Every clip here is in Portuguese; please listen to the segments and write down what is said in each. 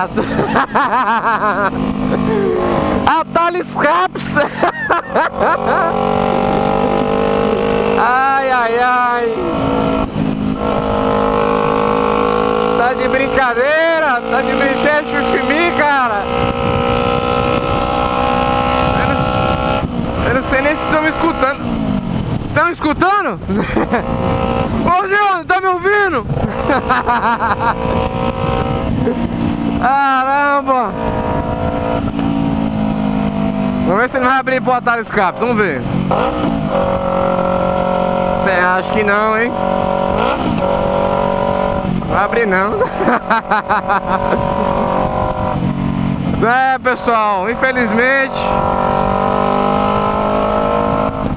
abraço. A Thales Caps. Ai, ai, ai. Tá de brincadeira? Tá de brincadeira, chuchimi, cara? Eu não, eu não sei nem se estão me escutando. Estão me escutando? Ô, Leandro, tá me ouvindo? Caramba! Vamos ver se ele vai abrir pro atalho escape, vamos ver. Você acha que não, hein? Vai abrir não. é, pessoal, infelizmente.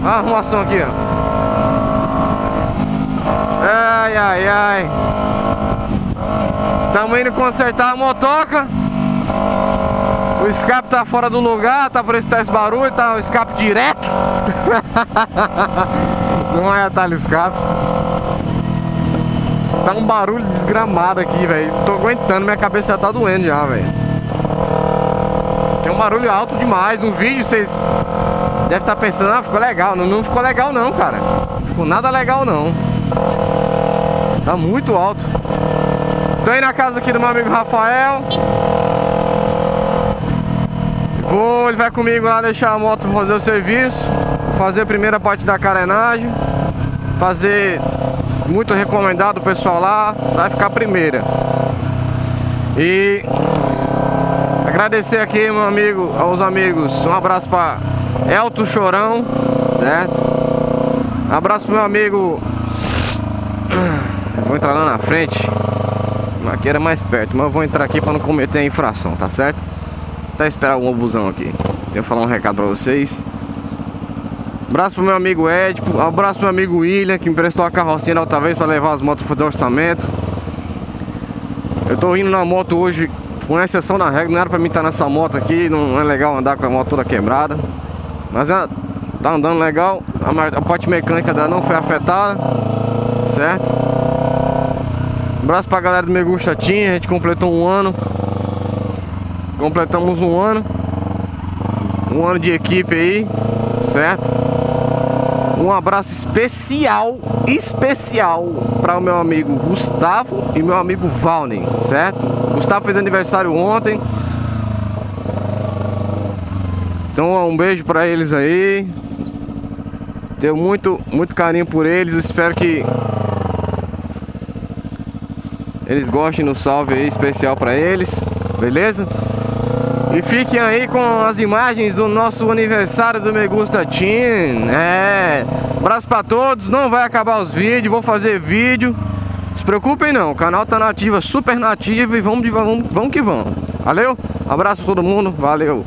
Olha a arrumação aqui, ó. Ai, ai, ai. Estamos indo consertar a motoca. O escape tá fora do lugar, tá por esse esse barulho, tá o escape direto. Não é atalho escapes. Tá um barulho desgramado aqui, velho. Tô aguentando, minha cabeça já tá doendo já, velho. Tem um barulho alto demais. No vídeo vocês devem estar tá pensando, ah, ficou legal. Não, não ficou legal não, cara. Ficou nada legal não. Tá muito alto. Tô aí na casa aqui do meu amigo Rafael. Vou, ele vai comigo lá deixar a moto fazer o serviço. Fazer a primeira parte da carenagem. Fazer muito recomendado o pessoal lá. Vai ficar a primeira. E agradecer aqui meu amigo, aos amigos. Um abraço para Elton Chorão, certo? Um abraço pro meu amigo. Vou entrar lá na frente. Aqui era mais perto, mas eu vou entrar aqui para não cometer a infração, tá certo? Até esperar um obusão aqui. Tenho que falar um recado para vocês. Abraço pro meu amigo Ed, abraço pro meu amigo William, que emprestou a carrocinha da outra vez para levar as motos fazer orçamento. Eu tô indo na moto hoje, com exceção da regra, não era pra mim estar nessa moto aqui, não é legal andar com a moto toda quebrada. Mas ela tá andando legal, a parte mecânica dela não foi afetada, certo? Abraço pra galera do Me Gusta Team, a gente completou um ano. Completamos um ano. Um ano de equipe aí, certo? Um abraço especial, especial para o meu amigo Gustavo e meu amigo Valney, certo? Gustavo fez aniversário ontem. Então um beijo para eles aí. Tenho muito, muito carinho por eles. Espero que eles gostem do salve aí especial para eles, beleza? E fiquem aí com as imagens do nosso aniversário do Me Gusta Team. É. Abraço pra todos. Não vai acabar os vídeos, vou fazer vídeo. Se preocupem não, o canal tá nativa, super nativo e vamos, vamos, vamos que vamos. Valeu? Abraço pra todo mundo, valeu.